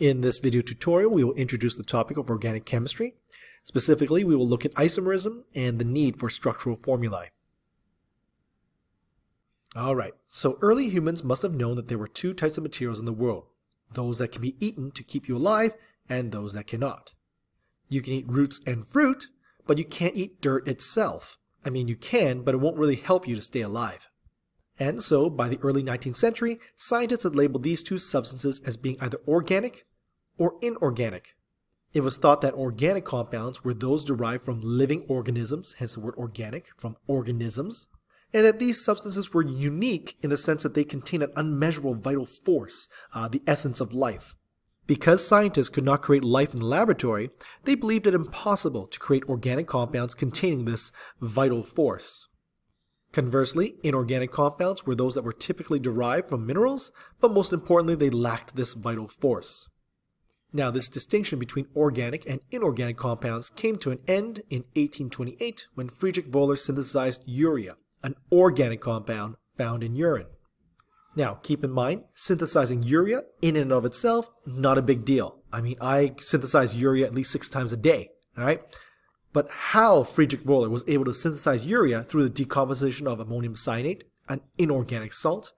In this video tutorial, we will introduce the topic of organic chemistry. Specifically, we will look at isomerism and the need for structural formulae. Alright, so early humans must have known that there were two types of materials in the world. Those that can be eaten to keep you alive, and those that cannot. You can eat roots and fruit, but you can't eat dirt itself. I mean, you can, but it won't really help you to stay alive. And so, by the early 19th century, scientists had labeled these two substances as being either organic or inorganic. It was thought that organic compounds were those derived from living organisms, hence the word organic, from organisms, and that these substances were unique in the sense that they contain an unmeasurable vital force, uh, the essence of life. Because scientists could not create life in the laboratory, they believed it impossible to create organic compounds containing this vital force. Conversely, inorganic compounds were those that were typically derived from minerals, but most importantly, they lacked this vital force. Now, this distinction between organic and inorganic compounds came to an end in 1828 when Friedrich Wöhler synthesized urea, an organic compound found in urine. Now, keep in mind, synthesizing urea in and of itself, not a big deal. I mean, I synthesize urea at least six times a day, all right? But how Friedrich Wöhler was able to synthesize urea through the decomposition of ammonium cyanate, an inorganic salt,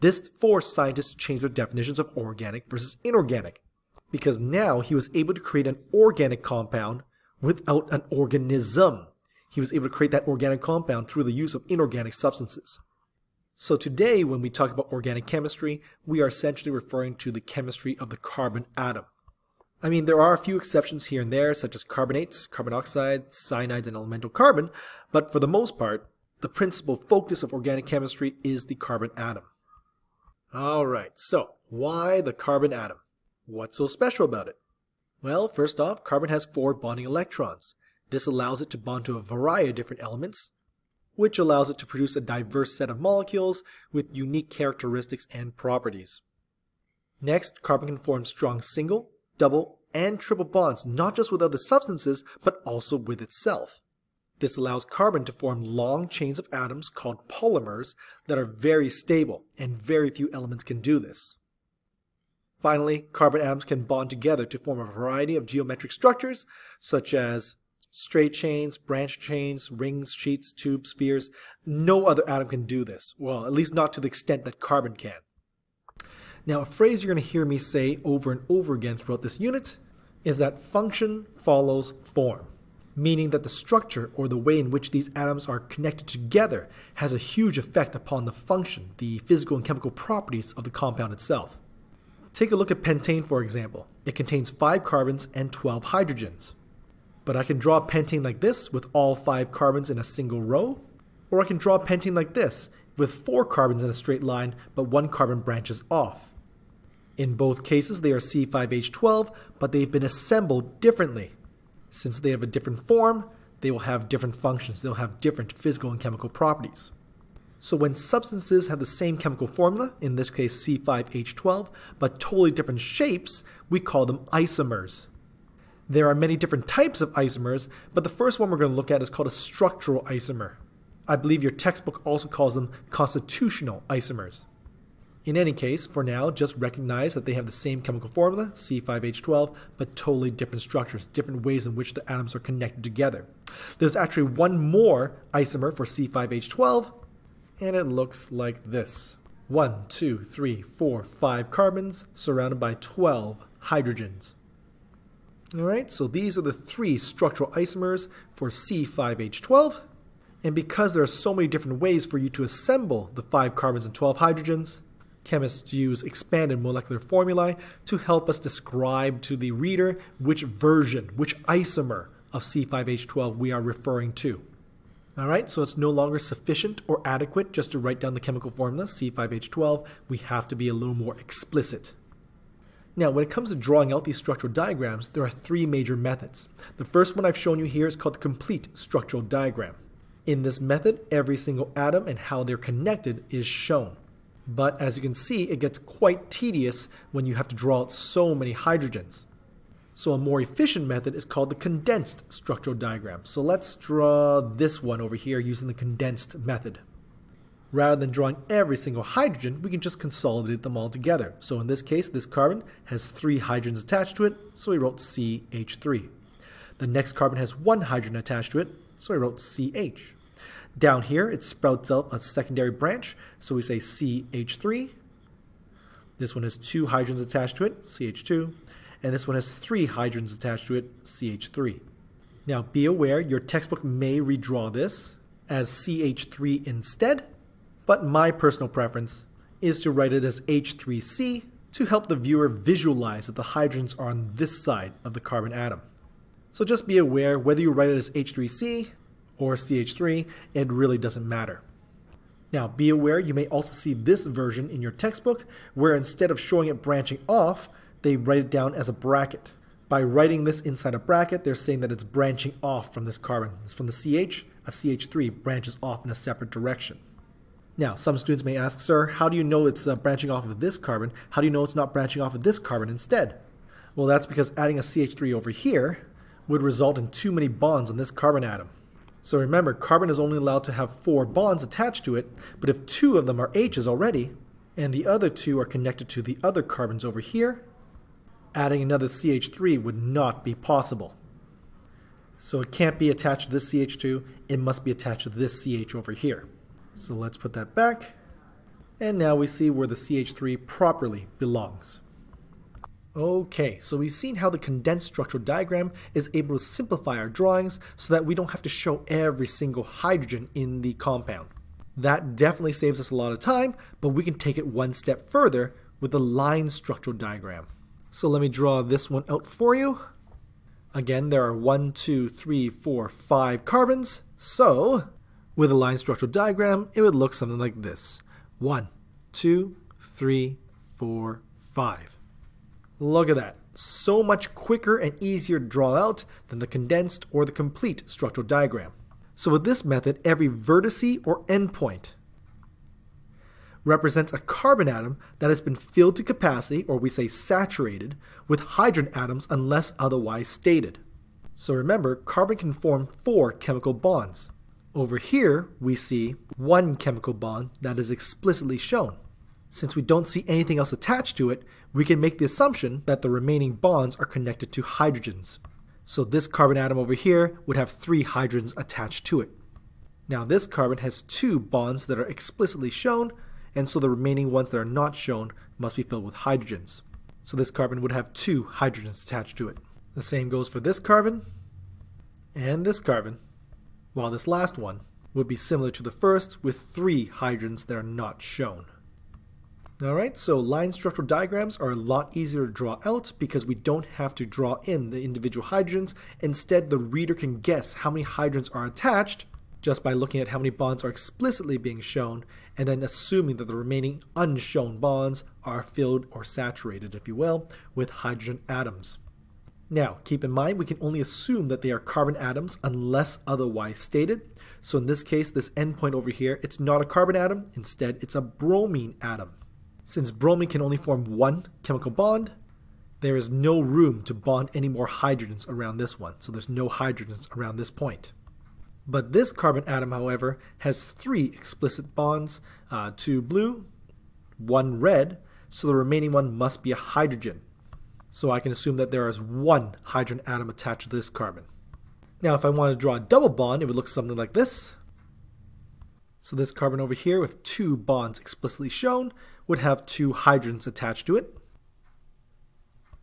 this forced scientists to change their definitions of organic versus inorganic. Because now he was able to create an organic compound without an organism. He was able to create that organic compound through the use of inorganic substances. So today, when we talk about organic chemistry, we are essentially referring to the chemistry of the carbon atom. I mean, there are a few exceptions here and there, such as carbonates, carbon oxide, cyanides, and elemental carbon, but for the most part, the principal focus of organic chemistry is the carbon atom. Alright, so why the carbon atom? What's so special about it? Well, first off, carbon has four bonding electrons. This allows it to bond to a variety of different elements, which allows it to produce a diverse set of molecules with unique characteristics and properties. Next, carbon can form strong single, double, and triple bonds, not just with other substances, but also with itself. This allows carbon to form long chains of atoms called polymers that are very stable, and very few elements can do this. Finally, carbon atoms can bond together to form a variety of geometric structures, such as straight chains, branch chains, rings, sheets, tubes, spheres. No other atom can do this. Well, at least not to the extent that carbon can. Now, a phrase you're going to hear me say over and over again throughout this unit is that function follows form, meaning that the structure or the way in which these atoms are connected together has a huge effect upon the function, the physical and chemical properties of the compound itself. Take a look at pentane, for example. It contains 5 carbons and 12 hydrogens. But I can draw pentane like this with all 5 carbons in a single row, or I can draw pentane like this with 4 carbons in a straight line, but one carbon branches off. In both cases, they are C5H12, but they've been assembled differently. Since they have a different form, they will have different functions. They'll have different physical and chemical properties. So when substances have the same chemical formula, in this case C5H12, but totally different shapes, we call them isomers. There are many different types of isomers, but the first one we're going to look at is called a structural isomer. I believe your textbook also calls them constitutional isomers. In any case, for now, just recognize that they have the same chemical formula, C5H12, but totally different structures, different ways in which the atoms are connected together. There's actually one more isomer for C5H12, and it looks like this. One, two, three, four, five carbons surrounded by 12 hydrogens. Alright, so these are the three structural isomers for C5H12. And because there are so many different ways for you to assemble the 5 carbons and 12 hydrogens, Chemists use expanded molecular formulae to help us describe to the reader which version, which isomer of C5H12 we are referring to. Alright, so it's no longer sufficient or adequate just to write down the chemical formula, C5H12. We have to be a little more explicit. Now, when it comes to drawing out these structural diagrams, there are three major methods. The first one I've shown you here is called the complete structural diagram. In this method, every single atom and how they're connected is shown. But as you can see, it gets quite tedious when you have to draw out so many hydrogens. So a more efficient method is called the condensed structural diagram. So let's draw this one over here using the condensed method. rather than drawing every single hydrogen, we can just consolidate them all together. So in this case, this carbon has three hydrogens attached to it, so we wrote CH3. The next carbon has one hydrogen attached to it, so I wrote CH. Down here, it sprouts out a secondary branch, so we say CH3. This one has two hydrogens attached to it, CH2, and this one has three hydrogens attached to it, CH3. Now be aware your textbook may redraw this as CH3 instead, but my personal preference is to write it as H3C to help the viewer visualize that the hydrogens are on this side of the carbon atom. So just be aware whether you write it as H3C or CH3, it really doesn't matter. Now be aware you may also see this version in your textbook where instead of showing it branching off, they write it down as a bracket. By writing this inside a bracket, they're saying that it's branching off from this carbon. It's from the CH, a CH3 branches off in a separate direction. Now, some students may ask, sir, how do you know it's uh, branching off of this carbon? How do you know it's not branching off of this carbon instead? Well, that's because adding a CH3 over here would result in too many bonds on this carbon atom. So remember, carbon is only allowed to have four bonds attached to it, but if two of them are H's already, and the other two are connected to the other carbons over here, adding another CH3 would not be possible. So it can't be attached to this CH2, it must be attached to this CH over here. So let's put that back. And now we see where the CH3 properly belongs. Okay, so we've seen how the condensed structural diagram is able to simplify our drawings so that we don't have to show every single hydrogen in the compound. That definitely saves us a lot of time, but we can take it one step further with the line structural diagram. So let me draw this one out for you. Again, there are one, two, three, four, five carbons. So with a line structural diagram, it would look something like this. One, two, three, four, five. Look at that. So much quicker and easier to draw out than the condensed or the complete structural diagram. So with this method, every vertice or endpoint represents a carbon atom that has been filled to capacity, or we say saturated, with hydrogen atoms unless otherwise stated. So remember, carbon can form four chemical bonds. Over here, we see one chemical bond that is explicitly shown. Since we don't see anything else attached to it, we can make the assumption that the remaining bonds are connected to hydrogens. So this carbon atom over here would have three hydrogens attached to it. Now this carbon has two bonds that are explicitly shown, and so the remaining ones that are not shown must be filled with hydrogens. So this carbon would have two hydrogens attached to it. The same goes for this carbon and this carbon, while this last one would be similar to the first with three hydrogens that are not shown. Alright, so line structural diagrams are a lot easier to draw out because we don't have to draw in the individual hydrogens. Instead, the reader can guess how many hydrogens are attached just by looking at how many bonds are explicitly being shown and then assuming that the remaining unshown bonds are filled or saturated, if you will, with hydrogen atoms. Now, keep in mind we can only assume that they are carbon atoms unless otherwise stated. So in this case, this endpoint over here, it's not a carbon atom, instead it's a bromine atom. Since bromine can only form one chemical bond, there is no room to bond any more hydrogens around this one, so there's no hydrogens around this point. But this carbon atom, however, has three explicit bonds, uh, two blue, one red, so the remaining one must be a hydrogen. So I can assume that there is one hydrogen atom attached to this carbon. Now if I want to draw a double bond, it would look something like this. So this carbon over here with two bonds explicitly shown would have two hydrogens attached to it.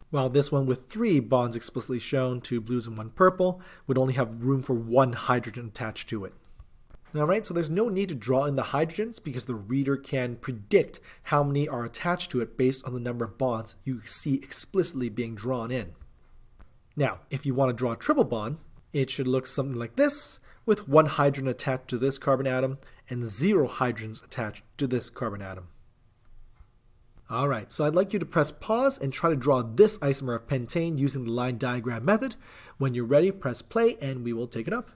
While this one with three bonds explicitly shown, two blues and one purple, would only have room for one hydrogen attached to it. Alright, so there's no need to draw in the hydrogens because the reader can predict how many are attached to it based on the number of bonds you see explicitly being drawn in. Now, if you want to draw a triple bond, it should look something like this, with one hydrogen attached to this carbon atom and zero hydrogens attached to this carbon atom. Alright, so I'd like you to press pause and try to draw this isomer of pentane using the line diagram method. When you're ready, press play and we will take it up.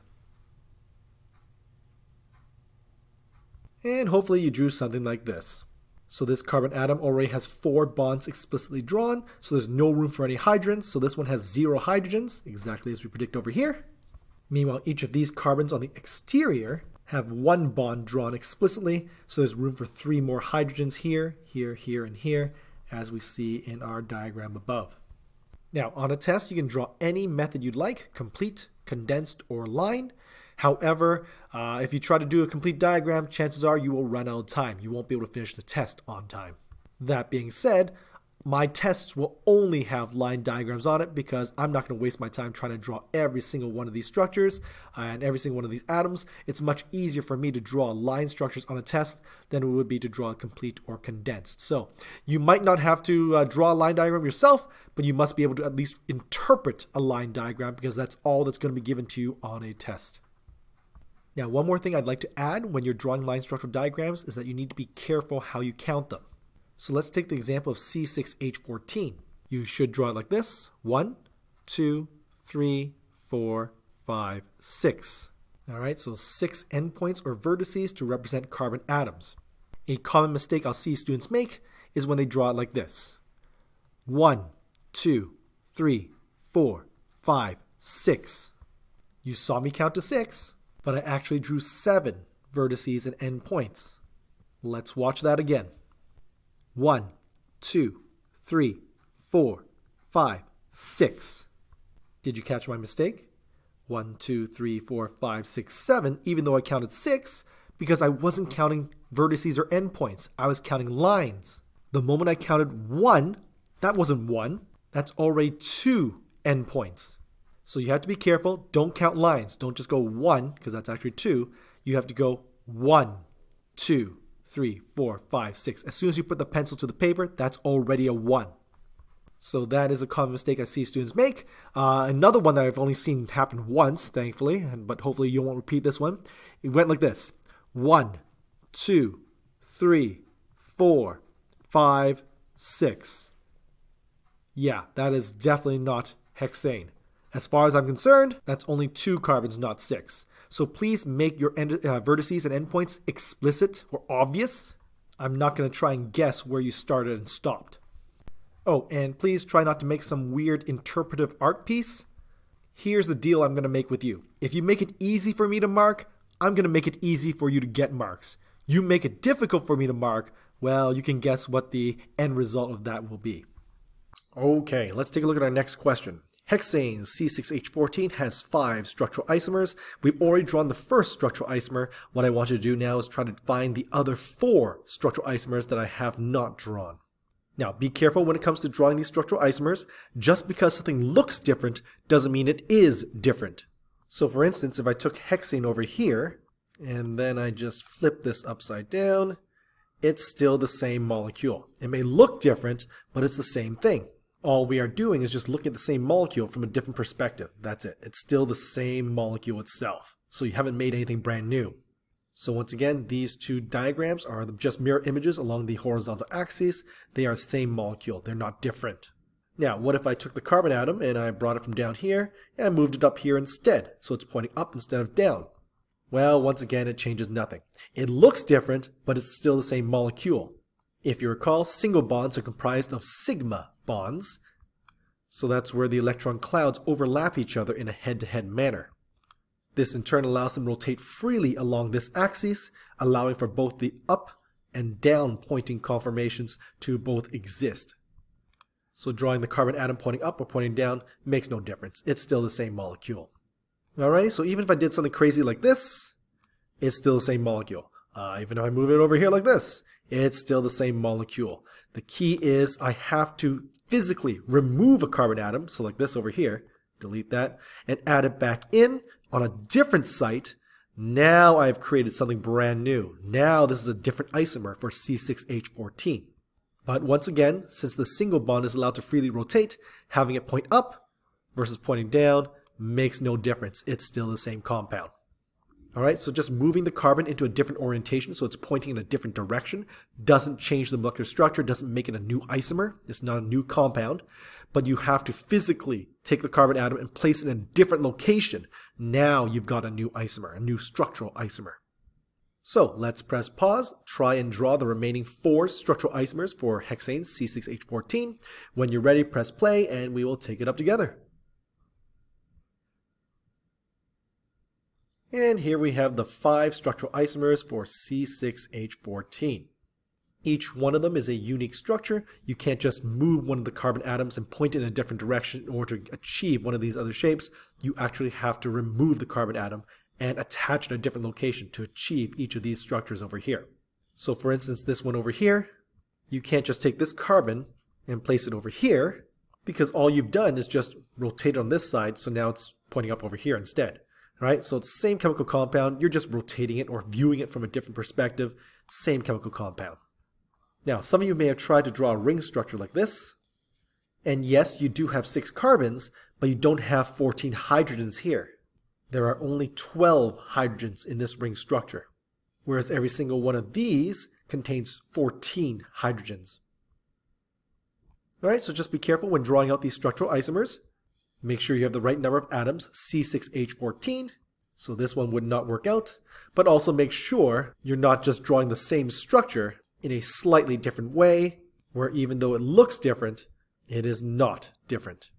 And hopefully you drew something like this. So this carbon atom already has four bonds explicitly drawn, so there's no room for any hydrogens, so this one has zero hydrogens, exactly as we predict over here. Meanwhile, each of these carbons on the exterior have one bond drawn explicitly, so there's room for three more hydrogens here, here, here, and here, as we see in our diagram above. Now, on a test, you can draw any method you'd like, complete, condensed, or line. However, uh, if you try to do a complete diagram, chances are you will run out of time. You won't be able to finish the test on time. That being said, my tests will only have line diagrams on it because I'm not going to waste my time trying to draw every single one of these structures and every single one of these atoms. It's much easier for me to draw line structures on a test than it would be to draw a complete or condensed. So you might not have to uh, draw a line diagram yourself, but you must be able to at least interpret a line diagram because that's all that's going to be given to you on a test. Now, one more thing I'd like to add when you're drawing line structural diagrams is that you need to be careful how you count them. So let's take the example of C6H14. You should draw it like this. 1, 2, 3, 4, 5, 6. All right, so six endpoints or vertices to represent carbon atoms. A common mistake I'll see students make is when they draw it like this. 1, 2, 3, 4, 5, 6. You saw me count to 6, but I actually drew 7 vertices and endpoints. Let's watch that again. One, two, three, four, five, six. Did you catch my mistake? One, two, three, four, five, six, seven, even though I counted six, because I wasn't counting vertices or endpoints. I was counting lines. The moment I counted one, that wasn't one. That's already two endpoints. So you have to be careful. Don't count lines. Don't just go one, because that's actually two. You have to go one, two, three, four, five, six. As soon as you put the pencil to the paper, that's already a one. So that is a common mistake I see students make. Uh, another one that I've only seen happen once, thankfully, and, but hopefully you won't repeat this one. It went like this. One, two, three, four, five, six. Yeah, that is definitely not hexane. As far as I'm concerned, that's only two carbons, not six. So please make your end, uh, vertices and endpoints explicit or obvious. I'm not going to try and guess where you started and stopped. Oh, and please try not to make some weird interpretive art piece. Here's the deal I'm going to make with you. If you make it easy for me to mark, I'm going to make it easy for you to get marks. You make it difficult for me to mark, well, you can guess what the end result of that will be. Okay, let's take a look at our next question. Hexane C6H14 has five structural isomers. We've already drawn the first structural isomer. What I want to do now is try to find the other four structural isomers that I have not drawn. Now, be careful when it comes to drawing these structural isomers. Just because something looks different doesn't mean it is different. So for instance, if I took hexane over here, and then I just flip this upside down, it's still the same molecule. It may look different, but it's the same thing all we are doing is just looking at the same molecule from a different perspective. That's it. It's still the same molecule itself. So you haven't made anything brand new. So once again, these two diagrams are just mirror images along the horizontal axis. They are the same molecule. They're not different. Now, what if I took the carbon atom and I brought it from down here and moved it up here instead, so it's pointing up instead of down? Well, once again, it changes nothing. It looks different, but it's still the same molecule. If you recall, single bonds are comprised of sigma bonds. So that's where the electron clouds overlap each other in a head-to-head -head manner. This in turn allows them to rotate freely along this axis, allowing for both the up and down pointing conformations to both exist. So drawing the carbon atom pointing up or pointing down makes no difference. It's still the same molecule. Alright, so even if I did something crazy like this, it's still the same molecule. Uh, even if I move it over here like this, it's still the same molecule. The key is I have to physically remove a carbon atom, so like this over here, delete that, and add it back in on a different site. Now I've created something brand new. Now this is a different isomer for C6H14. But once again, since the single bond is allowed to freely rotate, having it point up versus pointing down makes no difference. It's still the same compound. All right, so just moving the carbon into a different orientation, so it's pointing in a different direction, doesn't change the molecular structure, doesn't make it a new isomer. It's not a new compound, but you have to physically take the carbon atom and place it in a different location. Now you've got a new isomer, a new structural isomer. So let's press pause, try and draw the remaining four structural isomers for hexane C6H14. When you're ready, press play and we will take it up together. And here we have the five structural isomers for C6H14. Each one of them is a unique structure. You can't just move one of the carbon atoms and point it in a different direction in order to achieve one of these other shapes. You actually have to remove the carbon atom and attach it at a different location to achieve each of these structures over here. So for instance, this one over here, you can't just take this carbon and place it over here because all you've done is just rotate it on this side, so now it's pointing up over here instead right? So it's the same chemical compound, you're just rotating it or viewing it from a different perspective, same chemical compound. Now, some of you may have tried to draw a ring structure like this, and yes, you do have six carbons, but you don't have 14 hydrogens here. There are only 12 hydrogens in this ring structure, whereas every single one of these contains 14 hydrogens. Alright, so just be careful when drawing out these structural isomers. Make sure you have the right number of atoms, C6H14, so this one would not work out, but also make sure you're not just drawing the same structure in a slightly different way, where even though it looks different, it is not different.